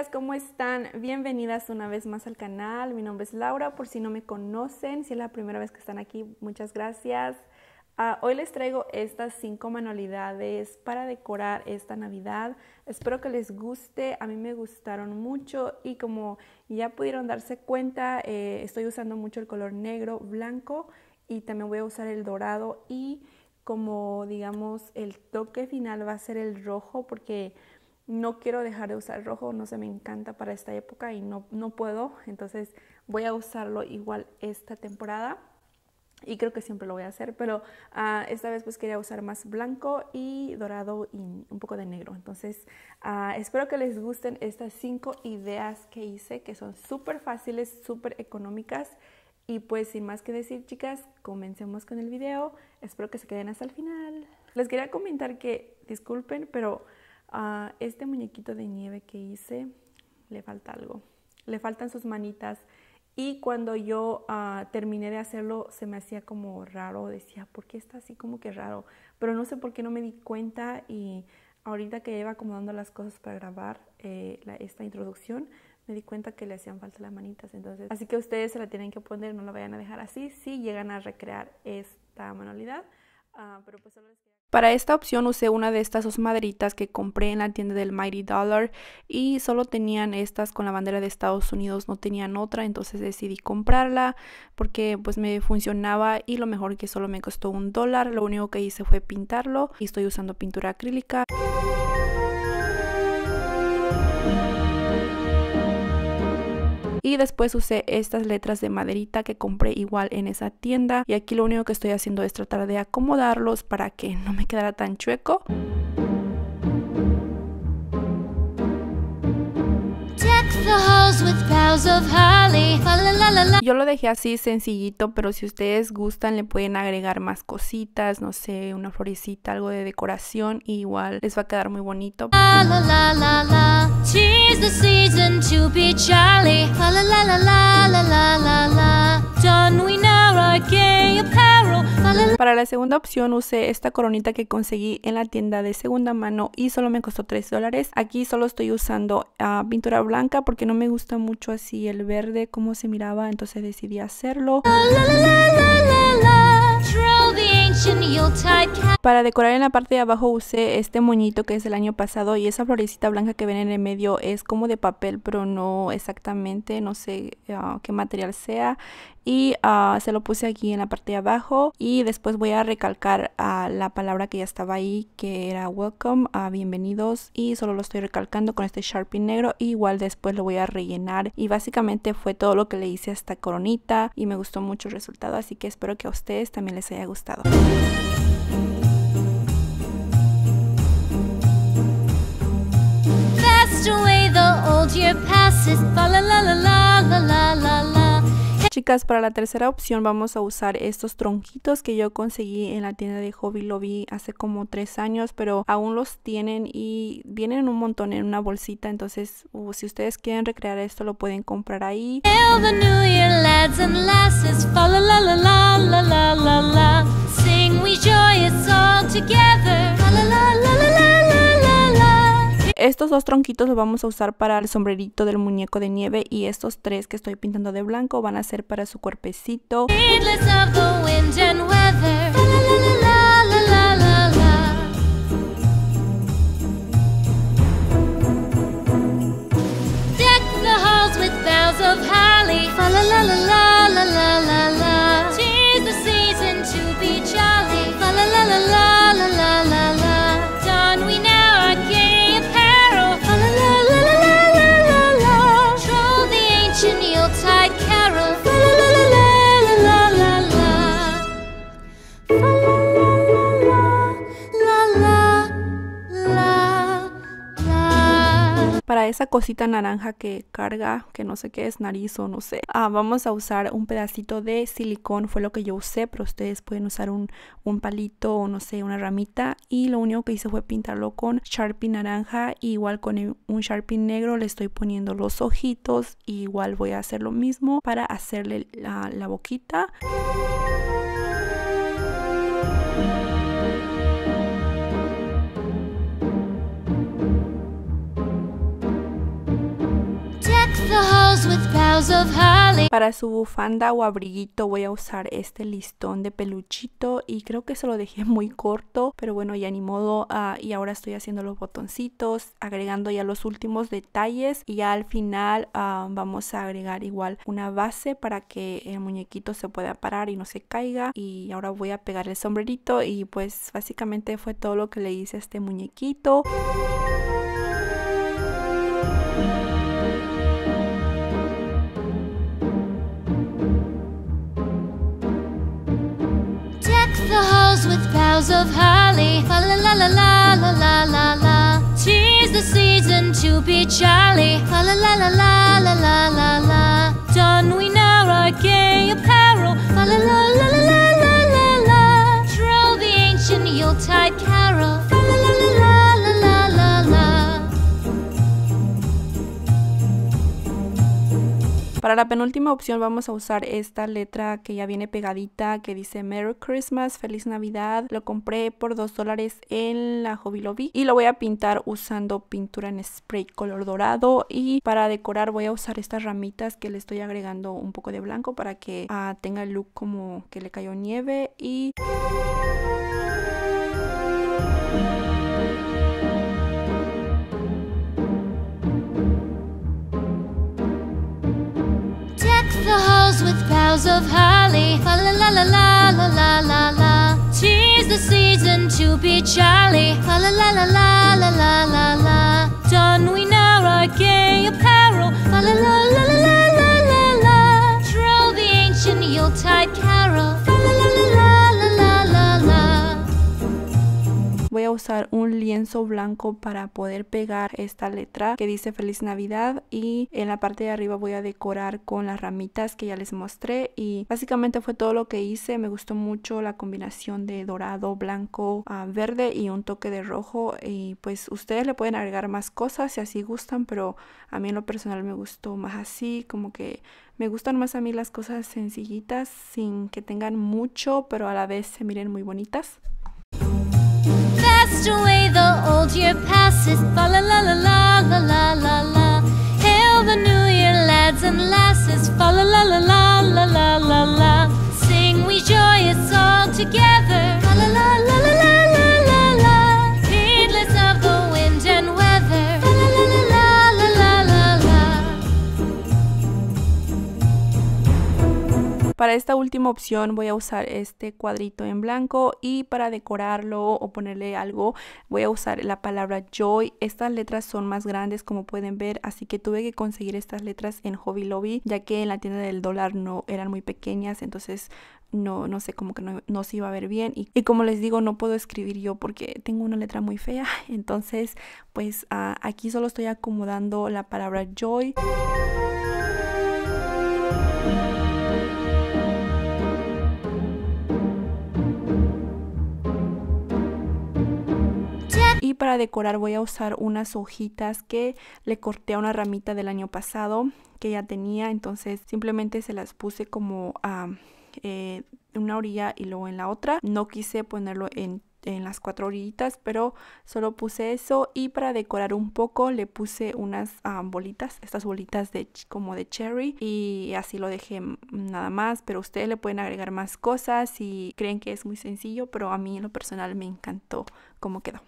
chicas, ¿cómo están? Bienvenidas una vez más al canal. Mi nombre es Laura, por si no me conocen, si es la primera vez que están aquí, muchas gracias. Uh, hoy les traigo estas cinco manualidades para decorar esta Navidad. Espero que les guste, a mí me gustaron mucho y como ya pudieron darse cuenta, eh, estoy usando mucho el color negro, blanco y también voy a usar el dorado y como digamos el toque final va a ser el rojo porque no quiero dejar de usar rojo, no se me encanta para esta época y no, no puedo, entonces voy a usarlo igual esta temporada y creo que siempre lo voy a hacer, pero uh, esta vez pues quería usar más blanco y dorado y un poco de negro. Entonces uh, espero que les gusten estas cinco ideas que hice, que son súper fáciles, súper económicas. Y pues sin más que decir chicas, comencemos con el video. Espero que se queden hasta el final. Les quería comentar que, disculpen, pero este muñequito de nieve que hice, le falta algo. Le faltan sus manitas y cuando yo uh, terminé de hacerlo, se me hacía como raro, decía, ¿por qué está así como que raro? Pero no sé por qué no me di cuenta y ahorita que iba acomodando las cosas para grabar eh, esta introducción, me di cuenta que le hacían falta las manitas. Entonces, así que ustedes se la tienen que poner, no la vayan a dejar así, si llegan a recrear esta manualidad. Uh, pero pues solo les para esta opción usé una de estas dos maderitas que compré en la tienda del Mighty Dollar y solo tenían estas con la bandera de Estados Unidos, no tenían otra, entonces decidí comprarla porque pues me funcionaba y lo mejor que solo me costó un dólar, lo único que hice fue pintarlo y estoy usando pintura acrílica. Y después usé estas letras de maderita que compré igual en esa tienda. Y aquí lo único que estoy haciendo es tratar de acomodarlos para que no me quedara tan chueco. Yo lo dejé así sencillito, pero si ustedes gustan le pueden agregar más cositas, no sé, una florecita, algo de decoración, y igual les va a quedar muy bonito. Para la segunda opción usé esta coronita que conseguí en la tienda de segunda mano y solo me costó 3 dólares. Aquí solo estoy usando uh, pintura blanca porque no me gusta mucho así el verde como se miraba, entonces decidí hacerlo. Para decorar en la parte de abajo usé este moñito que es del año pasado y esa florecita blanca que ven en el medio es como de papel pero no exactamente, no sé uh, qué material sea. Y uh, se lo puse aquí en la parte de abajo y después voy a recalcar uh, la palabra que ya estaba ahí que era welcome, bienvenidos. Y solo lo estoy recalcando con este sharpie negro. Y igual después lo voy a rellenar. Y básicamente fue todo lo que le hice a esta coronita y me gustó mucho el resultado así que espero que a ustedes también les haya gustado. Fast away the old year passes, fa la la la la la la la. Chicas, para la tercera opción vamos a usar estos tronquitos que yo conseguí en la tienda de Hobby. Lobby hace como tres años, pero aún los tienen y vienen un montón en una bolsita, entonces uh, si ustedes quieren recrear esto lo pueden comprar ahí. Estos dos tronquitos los vamos a usar para el sombrerito del muñeco de nieve y estos tres que estoy pintando de blanco van a ser para su cuerpecito. Esa cosita naranja que carga, que no sé qué es, nariz o no sé. Ah, vamos a usar un pedacito de silicón, fue lo que yo usé, pero ustedes pueden usar un, un palito o no sé, una ramita. Y lo único que hice fue pintarlo con Sharpie naranja, igual con un Sharpie negro le estoy poniendo los ojitos. igual voy a hacer lo mismo para hacerle la, la boquita. Para su bufanda o abriguito voy a usar este listón de peluchito y creo que se lo dejé muy corto, pero bueno, ya ni modo. ah, y ahora estoy haciendo los botoncitos, agregando ya los últimos detalles y ya al final ah, vamos a agregar igual una base para que el muñequito se pueda parar y no se caiga. Y ahora voy a pegar el sombrerito y pues básicamente fue todo lo que le hice a este muñequito. Boughs of holly. La la la la la la la la. Tis the season to be jolly. Fa la la la la la la la la. Don we now our gay apparel. La la la la la Para la penúltima opción vamos a usar esta letra que ya viene pegadita que dice Merry Christmas, Feliz Navidad. Lo compré por 2 dólares en la Hobby Lobby y lo voy a pintar usando pintura en spray color dorado y para decorar voy a usar estas ramitas que le estoy agregando un poco de blanco para que ah, tenga el look como que le cayó nieve y boughs of holly. La la la la la la la la. Tis the season to be jolly. La la la la la la la la. Don we now our gay apparel. La la la la la la la la. Troll the ancient Yuletide carol. Usar un lienzo blanco para poder pegar esta letra que dice feliz navidad y en la parte de arriba voy a decorar con las ramitas que ya les mostré y básicamente fue todo lo que hice. Me gustó mucho la combinación de dorado blanco ah, verde y un toque de rojo y pues ustedes le pueden agregar más cosas si así gustan pero a mí en lo personal me gustó más así como que me gustan más a mí las cosas sencillitas sin que tengan mucho pero a la vez se miren muy bonitas away the old year passes. Fa la la Para esta última opción voy a usar este cuadrito en blanco y para decorarlo o ponerle algo voy a usar la palabra joy. Estas letras son más grandes como pueden ver así que tuve que conseguir estas letras en Hobby Lobby ya que en la tienda del dólar no eran muy pequeñas entonces no, no sé, como que no, no se iba a ver bien. Y, y como les digo, no puedo escribir yo porque tengo una letra muy fea. Entonces, pues ah, aquí solo estoy acomodando la palabra joy. Y para decorar voy a usar unas hojitas que le corté a una ramita del año pasado que ya tenía. Entonces simplemente se las puse como a eh, una orilla y luego en la otra. No quise ponerlo en en las cuatro orillitas, pero solo puse eso y para decorar un poco le puse unas ah, bolitas, estas bolitas de como de cherry y así lo dejé nada más, pero ustedes le pueden agregar más cosas si creen que es muy sencillo, pero a mí en lo personal me encantó cómo quedó.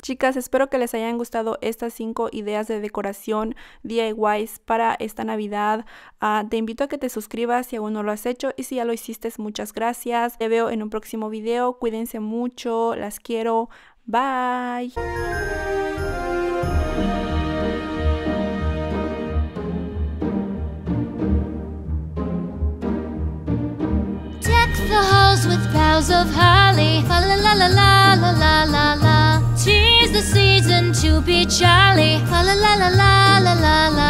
Chicas, espero que les hayan gustado estas cinco ideas de decoración DIYs para esta Navidad. Ah, te invito a que te suscribas si aún no lo has hecho y si ya lo hiciste, muchas gracias. Te veo en un próximo video. Cuídense mucho, las quiero. Bye. Boughs of holly. Fa la la la la la la la la. Tis the season to be jolly. Fa la la la la